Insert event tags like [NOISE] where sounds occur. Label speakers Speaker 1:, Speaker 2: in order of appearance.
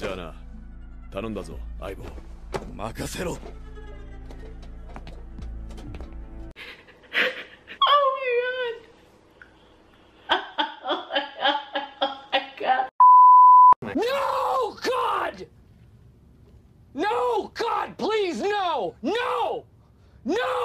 Speaker 1: じゃあな頼んだぞ相棒
Speaker 2: 任せろ [LAUGHS] oh
Speaker 3: No, God! No, God, please, no! No! No!